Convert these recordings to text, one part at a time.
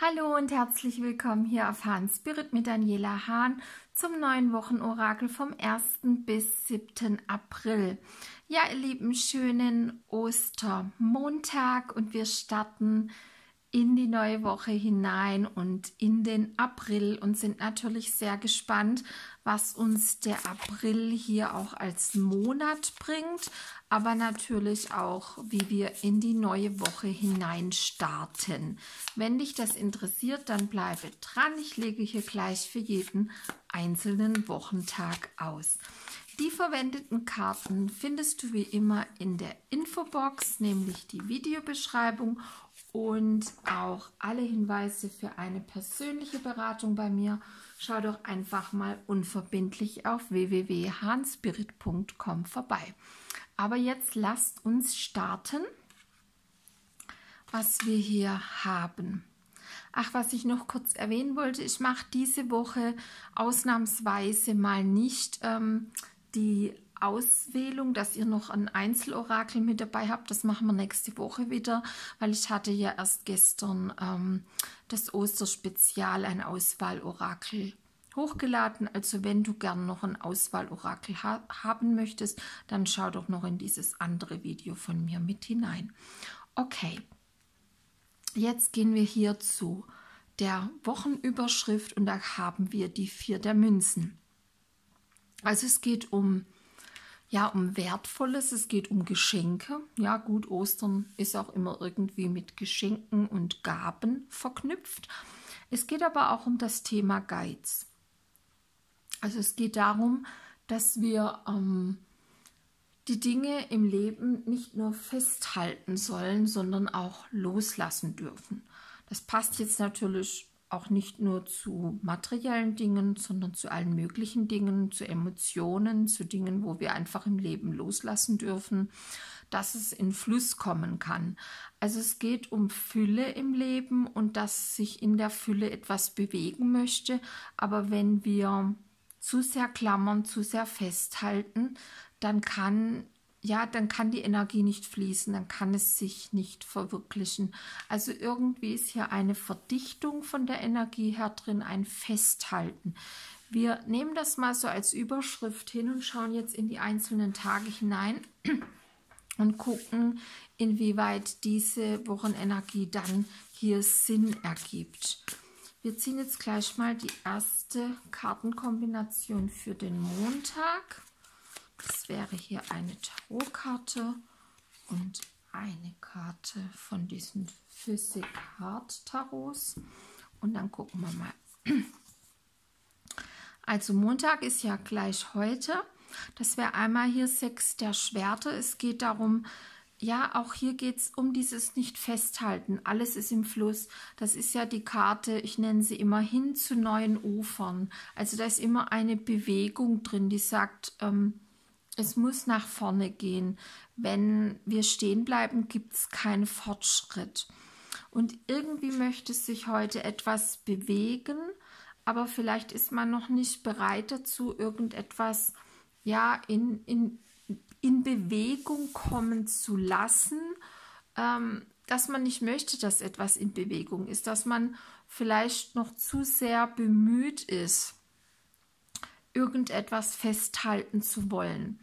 Hallo und herzlich willkommen hier auf Hahn Spirit mit Daniela Hahn zum neuen Wochenorakel vom 1. bis 7. April. Ja, ihr lieben, schönen Ostermontag und wir starten in die neue Woche hinein und in den April und sind natürlich sehr gespannt, was uns der April hier auch als Monat bringt, aber natürlich auch, wie wir in die neue Woche hinein starten. Wenn dich das interessiert, dann bleibe dran. Ich lege hier gleich für jeden einzelnen Wochentag aus. Die verwendeten Karten findest du wie immer in der Infobox, nämlich die Videobeschreibung und auch alle Hinweise für eine persönliche Beratung bei mir. Schau doch einfach mal unverbindlich auf www.hanspirit.com vorbei. Aber jetzt lasst uns starten, was wir hier haben. Ach, was ich noch kurz erwähnen wollte, ich mache diese Woche ausnahmsweise mal nicht ähm, die Auswählung, dass ihr noch ein Einzelorakel mit dabei habt. Das machen wir nächste Woche wieder, weil ich hatte ja erst gestern ähm, das Osterspezial, ein Auswahlorakel hochgeladen. Also wenn du gern noch ein Auswahlorakel ha haben möchtest, dann schau doch noch in dieses andere Video von mir mit hinein. Okay, jetzt gehen wir hier zu der Wochenüberschrift und da haben wir die vier der Münzen. Also es geht um ja, um Wertvolles, es geht um Geschenke. Ja, gut, Ostern ist auch immer irgendwie mit Geschenken und Gaben verknüpft. Es geht aber auch um das Thema Geiz. Also es geht darum, dass wir ähm, die Dinge im Leben nicht nur festhalten sollen, sondern auch loslassen dürfen. Das passt jetzt natürlich auch nicht nur zu materiellen Dingen, sondern zu allen möglichen Dingen, zu Emotionen, zu Dingen, wo wir einfach im Leben loslassen dürfen, dass es in Fluss kommen kann. Also es geht um Fülle im Leben und dass sich in der Fülle etwas bewegen möchte, aber wenn wir zu sehr klammern, zu sehr festhalten, dann kann ja, dann kann die Energie nicht fließen, dann kann es sich nicht verwirklichen. Also irgendwie ist hier eine Verdichtung von der Energie her drin, ein Festhalten. Wir nehmen das mal so als Überschrift hin und schauen jetzt in die einzelnen Tage hinein und gucken, inwieweit diese Wochenenergie dann hier Sinn ergibt. Wir ziehen jetzt gleich mal die erste Kartenkombination für den Montag. Das wäre hier eine Tarotkarte und eine Karte von diesen Physik Hard Tarots. Und dann gucken wir mal. Also Montag ist ja gleich heute. Das wäre einmal hier sechs der Schwerter. Es geht darum, ja, auch hier geht es um dieses Nicht-Festhalten. Alles ist im Fluss. Das ist ja die Karte, ich nenne sie immer hin zu neuen Ufern. Also da ist immer eine Bewegung drin, die sagt, ähm, es muss nach vorne gehen. Wenn wir stehen bleiben, gibt es keinen Fortschritt. Und irgendwie möchte sich heute etwas bewegen, aber vielleicht ist man noch nicht bereit dazu, irgendetwas ja, in, in, in Bewegung kommen zu lassen, ähm, dass man nicht möchte, dass etwas in Bewegung ist, dass man vielleicht noch zu sehr bemüht ist, irgendetwas festhalten zu wollen.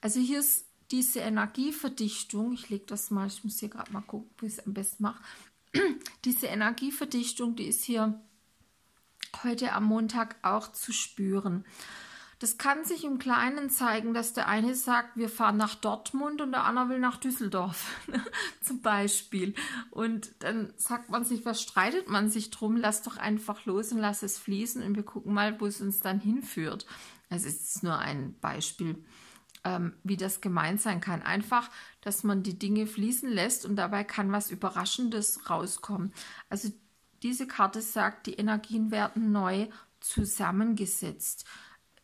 Also hier ist diese Energieverdichtung, ich lege das mal, ich muss hier gerade mal gucken, wie ich es am besten mache. diese Energieverdichtung, die ist hier heute am Montag auch zu spüren. Das kann sich im Kleinen zeigen, dass der eine sagt, wir fahren nach Dortmund und der andere will nach Düsseldorf, zum Beispiel. Und dann sagt man sich, was streitet man sich drum? Lass doch einfach los und lass es fließen und wir gucken mal, wo es uns dann hinführt. Also es ist nur ein Beispiel, ähm, wie das gemeint sein kann. Einfach, dass man die Dinge fließen lässt und dabei kann was Überraschendes rauskommen. Also diese Karte sagt, die Energien werden neu zusammengesetzt.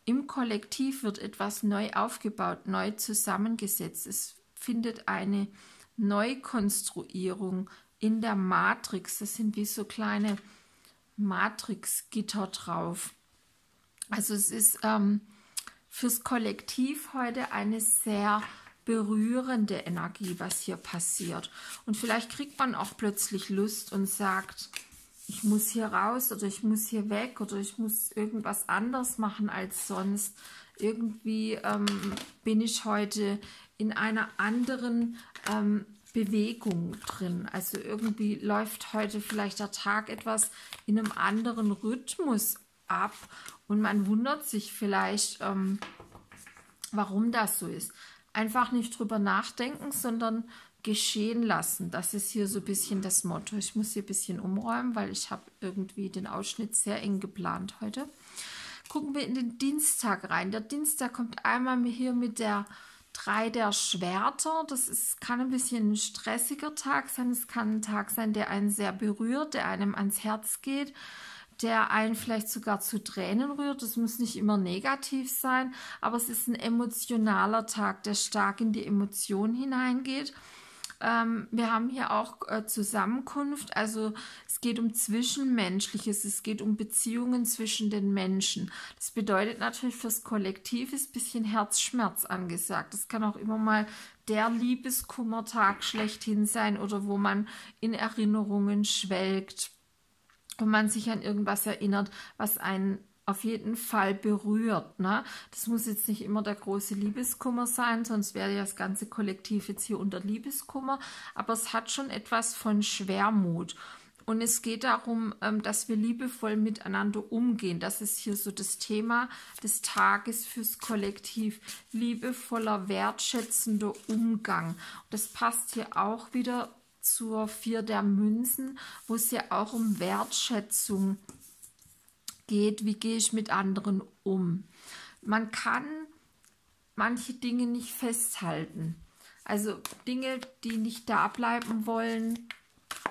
Im Kollektiv wird etwas neu aufgebaut, neu zusammengesetzt. Es findet eine Neukonstruierung in der Matrix. Das sind wie so kleine Matrixgitter drauf. Also es ist ähm, fürs Kollektiv heute eine sehr berührende Energie, was hier passiert. Und vielleicht kriegt man auch plötzlich Lust und sagt, ich muss hier raus oder ich muss hier weg oder ich muss irgendwas anders machen als sonst. Irgendwie ähm, bin ich heute in einer anderen ähm, Bewegung drin. Also irgendwie läuft heute vielleicht der Tag etwas in einem anderen Rhythmus ab und man wundert sich vielleicht, ähm, warum das so ist. Einfach nicht drüber nachdenken, sondern geschehen lassen. Das ist hier so ein bisschen das Motto. Ich muss hier ein bisschen umräumen, weil ich habe irgendwie den Ausschnitt sehr eng geplant heute. Gucken wir in den Dienstag rein. Der Dienstag kommt einmal hier mit der 3 der Schwerter. Das ist, kann ein bisschen ein stressiger Tag sein. Es kann ein Tag sein, der einen sehr berührt, der einem ans Herz geht der einen vielleicht sogar zu Tränen rührt. Das muss nicht immer negativ sein, aber es ist ein emotionaler Tag, der stark in die Emotionen hineingeht. Ähm, wir haben hier auch äh, Zusammenkunft, also es geht um Zwischenmenschliches, es geht um Beziehungen zwischen den Menschen. Das bedeutet natürlich fürs Kollektiv ist ein bisschen Herzschmerz angesagt. Es kann auch immer mal der Liebeskummertag schlechthin sein oder wo man in Erinnerungen schwelgt, wo man sich an irgendwas erinnert, was einen auf jeden Fall berührt. Ne? Das muss jetzt nicht immer der große Liebeskummer sein, sonst wäre ja das ganze Kollektiv jetzt hier unter Liebeskummer, aber es hat schon etwas von Schwermut. Und es geht darum, ähm, dass wir liebevoll miteinander umgehen. Das ist hier so das Thema des Tages fürs Kollektiv. Liebevoller, wertschätzender Umgang. Das passt hier auch wieder zur Vier der Münzen, wo es ja auch um Wertschätzung geht geht, wie gehe ich mit anderen um. Man kann manche Dinge nicht festhalten. Also Dinge, die nicht da bleiben wollen,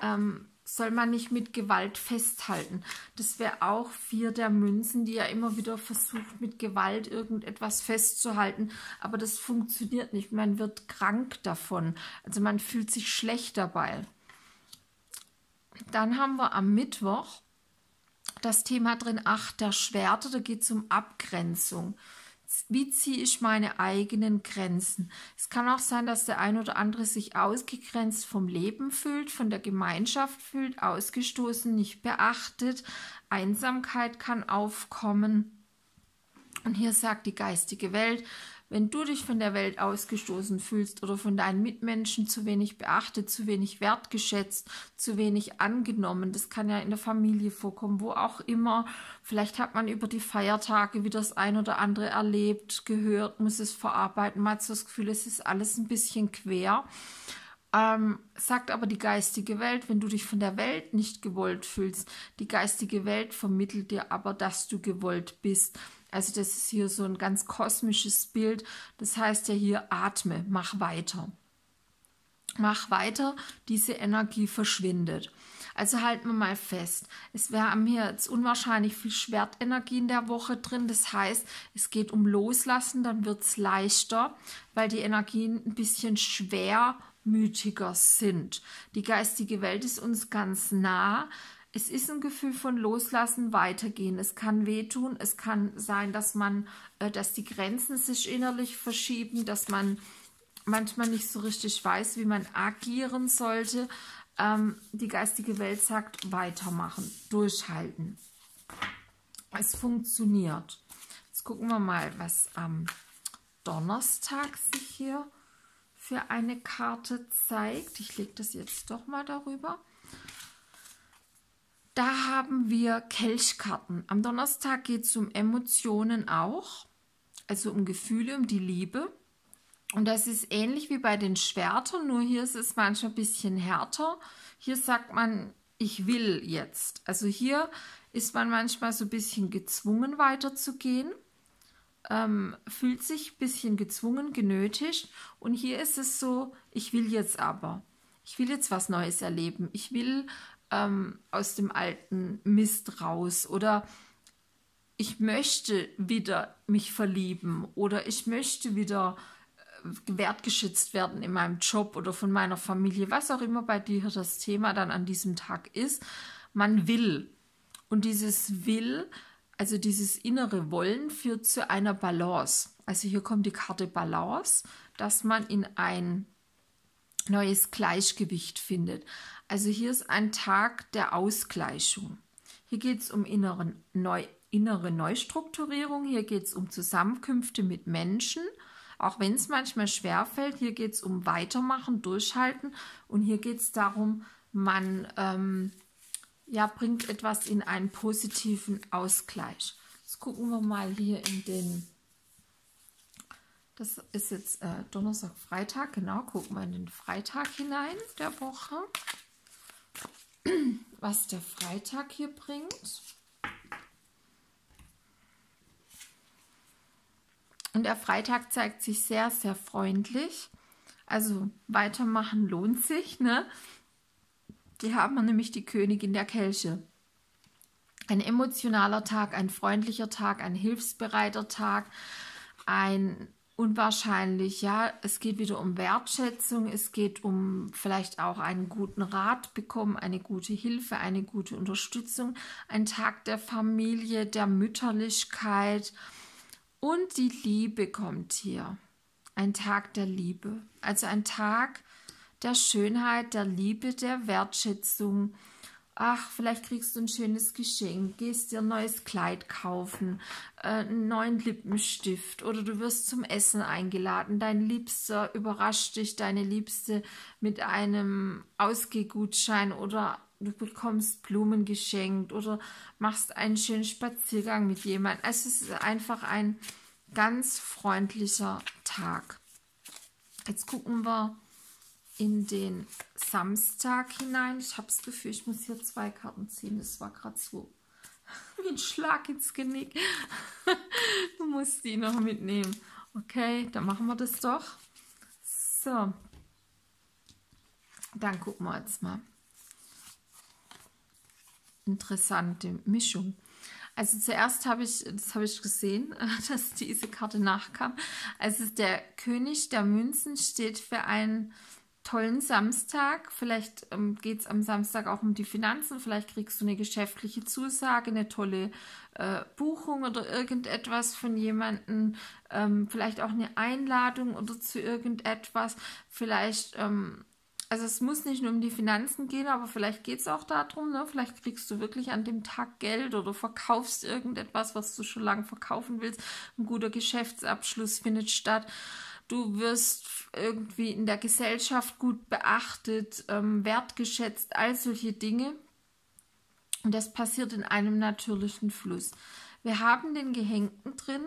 ähm, soll man nicht mit Gewalt festhalten. Das wäre auch vier der Münzen, die ja immer wieder versucht, mit Gewalt irgendetwas festzuhalten. Aber das funktioniert nicht. Man wird krank davon. Also man fühlt sich schlecht dabei. Dann haben wir am Mittwoch das Thema drin, ach, der Schwerter, da geht es um Abgrenzung. Wie ziehe ich meine eigenen Grenzen? Es kann auch sein, dass der ein oder andere sich ausgegrenzt vom Leben fühlt, von der Gemeinschaft fühlt, ausgestoßen, nicht beachtet. Einsamkeit kann aufkommen. Und hier sagt die geistige Welt, wenn du dich von der Welt ausgestoßen fühlst oder von deinen Mitmenschen zu wenig beachtet, zu wenig wertgeschätzt, zu wenig angenommen, das kann ja in der Familie vorkommen, wo auch immer. Vielleicht hat man über die Feiertage wieder das ein oder andere erlebt, gehört, muss es verarbeiten. Man hat so das Gefühl, es ist alles ein bisschen quer. Ähm, sagt aber die geistige Welt, wenn du dich von der Welt nicht gewollt fühlst, die geistige Welt vermittelt dir aber, dass du gewollt bist. Also das ist hier so ein ganz kosmisches Bild. Das heißt ja hier, atme, mach weiter. Mach weiter, diese Energie verschwindet. Also halten wir mal fest, es wäre hier jetzt unwahrscheinlich viel Schwertenergie in der Woche drin. Das heißt, es geht um Loslassen, dann wird es leichter, weil die Energien ein bisschen schwermütiger sind. Die geistige Welt ist uns ganz nah es ist ein Gefühl von Loslassen, Weitergehen. Es kann wehtun, es kann sein, dass man, äh, dass die Grenzen sich innerlich verschieben, dass man manchmal nicht so richtig weiß, wie man agieren sollte. Ähm, die geistige Welt sagt, weitermachen, durchhalten. Es funktioniert. Jetzt gucken wir mal, was am Donnerstag sich hier für eine Karte zeigt. Ich lege das jetzt doch mal darüber. Da haben wir Kelchkarten. Am Donnerstag geht es um Emotionen auch, also um Gefühle, um die Liebe. Und das ist ähnlich wie bei den Schwertern, nur hier ist es manchmal ein bisschen härter. Hier sagt man, ich will jetzt. Also hier ist man manchmal so ein bisschen gezwungen weiterzugehen, ähm, fühlt sich ein bisschen gezwungen, genötigt. Und hier ist es so, ich will jetzt aber. Ich will jetzt was Neues erleben. Ich will ähm, aus dem alten Mist raus oder ich möchte wieder mich verlieben oder ich möchte wieder äh, wertgeschätzt werden in meinem Job oder von meiner Familie, was auch immer bei dir das Thema dann an diesem Tag ist. Man will. Und dieses Will, also dieses innere Wollen, führt zu einer Balance. Also hier kommt die Karte Balance, dass man in ein neues Gleichgewicht findet. Also hier ist ein Tag der Ausgleichung. Hier geht es um inneren Neu innere Neustrukturierung, hier geht es um Zusammenkünfte mit Menschen, auch wenn es manchmal schwerfällt. Hier geht es um Weitermachen, Durchhalten und hier geht es darum, man ähm, ja, bringt etwas in einen positiven Ausgleich. Jetzt gucken wir mal hier in den, das ist jetzt äh, Donnerstag, Freitag, genau, gucken wir in den Freitag hinein der Woche, was der Freitag hier bringt. Und der Freitag zeigt sich sehr, sehr freundlich. Also weitermachen lohnt sich, ne? Die haben wir nämlich die Königin der Kelche. Ein emotionaler Tag, ein freundlicher Tag, ein hilfsbereiter Tag, ein unwahrscheinlich, ja, es geht wieder um Wertschätzung, es geht um vielleicht auch einen guten Rat bekommen, eine gute Hilfe, eine gute Unterstützung, ein Tag der Familie, der Mütterlichkeit und die Liebe kommt hier. Ein Tag der Liebe, also ein Tag, der Schönheit, der Liebe, der Wertschätzung. Ach, vielleicht kriegst du ein schönes Geschenk, gehst dir ein neues Kleid kaufen, äh, einen neuen Lippenstift oder du wirst zum Essen eingeladen. Dein Liebster überrascht dich, deine Liebste mit einem Ausgehgutschein oder du bekommst Blumen geschenkt oder machst einen schönen Spaziergang mit jemandem. Es ist einfach ein ganz freundlicher Tag. Jetzt gucken wir in den Samstag hinein. Ich habe das Gefühl, ich muss hier zwei Karten ziehen. Das war gerade so wie ein Schlag ins Genick. du musst die noch mitnehmen. Okay, dann machen wir das doch. So. Dann gucken wir jetzt mal. Interessante Mischung. Also zuerst habe ich, das habe ich gesehen, dass diese Karte nachkam. Also der König der Münzen steht für einen tollen Samstag. Vielleicht ähm, geht es am Samstag auch um die Finanzen. Vielleicht kriegst du eine geschäftliche Zusage, eine tolle äh, Buchung oder irgendetwas von jemandem. Ähm, vielleicht auch eine Einladung oder zu irgendetwas. Vielleicht, ähm, also es muss nicht nur um die Finanzen gehen, aber vielleicht geht es auch darum. Ne? Vielleicht kriegst du wirklich an dem Tag Geld oder verkaufst irgendetwas, was du schon lange verkaufen willst. Ein guter Geschäftsabschluss findet statt du wirst irgendwie in der Gesellschaft gut beachtet, ähm, wertgeschätzt, all solche Dinge. Und das passiert in einem natürlichen Fluss. Wir haben den Gehängten drin,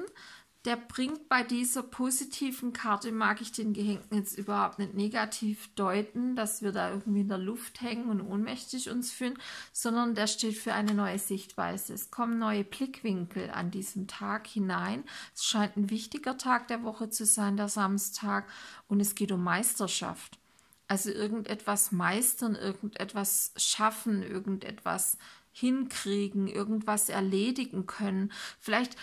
der bringt bei dieser positiven Karte, mag ich den Gehängten jetzt überhaupt nicht negativ deuten, dass wir da irgendwie in der Luft hängen und ohnmächtig uns fühlen, sondern der steht für eine neue Sichtweise. Es kommen neue Blickwinkel an diesem Tag hinein. Es scheint ein wichtiger Tag der Woche zu sein, der Samstag, und es geht um Meisterschaft. Also irgendetwas meistern, irgendetwas schaffen, irgendetwas hinkriegen, irgendwas erledigen können. Vielleicht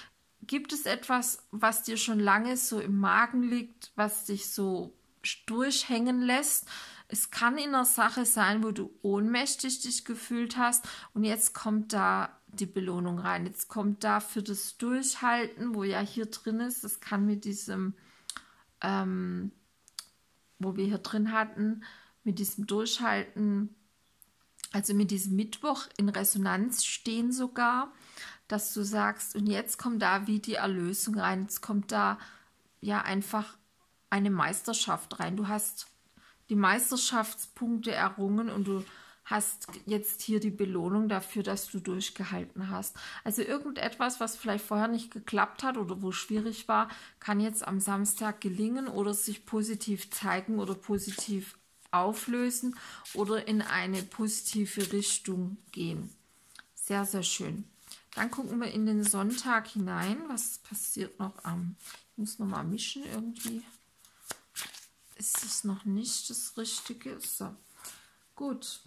Gibt es etwas, was dir schon lange so im Magen liegt, was dich so durchhängen lässt? Es kann in einer Sache sein, wo du ohnmächtig dich gefühlt hast und jetzt kommt da die Belohnung rein. Jetzt kommt da für das Durchhalten, wo ja hier drin ist, das kann mit diesem, ähm, wo wir hier drin hatten, mit diesem Durchhalten, also mit diesem Mittwoch in Resonanz stehen sogar dass du sagst, und jetzt kommt da wie die Erlösung rein, jetzt kommt da ja einfach eine Meisterschaft rein. Du hast die Meisterschaftspunkte errungen und du hast jetzt hier die Belohnung dafür, dass du durchgehalten hast. Also irgendetwas, was vielleicht vorher nicht geklappt hat oder wo schwierig war, kann jetzt am Samstag gelingen oder sich positiv zeigen oder positiv auflösen oder in eine positive Richtung gehen. Sehr, sehr schön. Dann gucken wir in den Sonntag hinein. Was passiert noch am... Ich muss noch mal mischen irgendwie. Ist es noch nicht das Richtige? So, gut.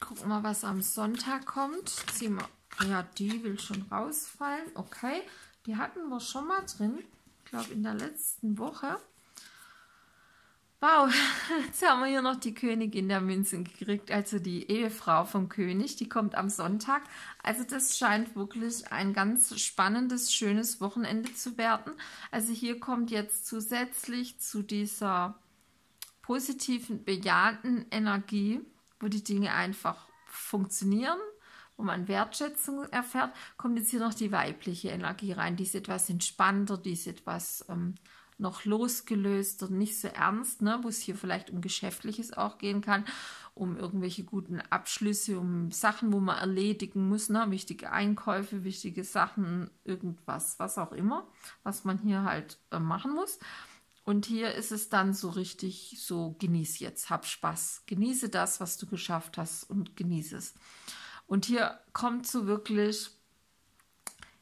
Gucken wir, was am Sonntag kommt. Ziehen wir... Ja, die will schon rausfallen. Okay, die hatten wir schon mal drin. Ich glaube, in der letzten Woche. Wow, jetzt haben wir hier noch die Königin der Münzen gekriegt, also die Ehefrau vom König, die kommt am Sonntag. Also das scheint wirklich ein ganz spannendes, schönes Wochenende zu werden. Also hier kommt jetzt zusätzlich zu dieser positiven, bejahenden Energie, wo die Dinge einfach funktionieren, wo man Wertschätzung erfährt, kommt jetzt hier noch die weibliche Energie rein. Die ist etwas entspannter, die ist etwas ähm, noch losgelöster, nicht so ernst, ne, wo es hier vielleicht um Geschäftliches auch gehen kann, um irgendwelche guten Abschlüsse, um Sachen, wo man erledigen muss, ne, wichtige Einkäufe, wichtige Sachen, irgendwas, was auch immer, was man hier halt äh, machen muss. Und hier ist es dann so richtig so, genieß jetzt, hab Spaß, genieße das, was du geschafft hast und genieße es. Und hier kommt so wirklich,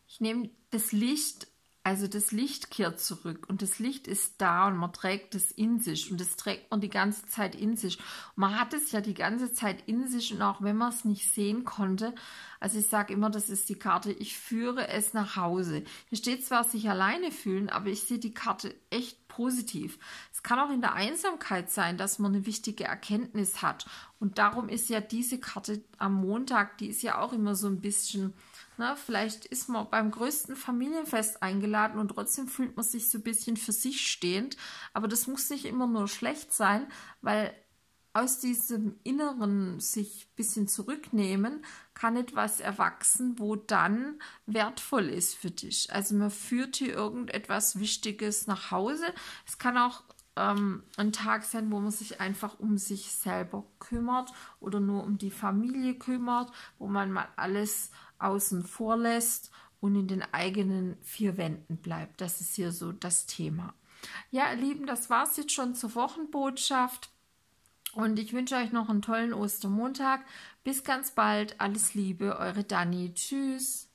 ich nehme das Licht also das Licht kehrt zurück und das Licht ist da und man trägt es in sich und das trägt man die ganze Zeit in sich. Man hat es ja die ganze Zeit in sich und auch wenn man es nicht sehen konnte, also ich sage immer, das ist die Karte, ich führe es nach Hause. Hier steht zwar sich alleine fühlen, aber ich sehe die Karte echt positiv. Es kann auch in der Einsamkeit sein, dass man eine wichtige Erkenntnis hat. Und darum ist ja diese Karte am Montag, die ist ja auch immer so ein bisschen Ne, vielleicht ist man beim größten Familienfest eingeladen und trotzdem fühlt man sich so ein bisschen für sich stehend. Aber das muss nicht immer nur schlecht sein, weil aus diesem Inneren sich ein bisschen zurücknehmen, kann etwas erwachsen, wo dann wertvoll ist für dich. Also man führt hier irgendetwas Wichtiges nach Hause. Es kann auch ähm, ein Tag sein, wo man sich einfach um sich selber kümmert oder nur um die Familie kümmert, wo man mal alles außen vor lässt und in den eigenen vier Wänden bleibt. Das ist hier so das Thema. Ja, ihr Lieben, das war es jetzt schon zur Wochenbotschaft. Und ich wünsche euch noch einen tollen Ostermontag. Bis ganz bald. Alles Liebe, eure Dani. Tschüss.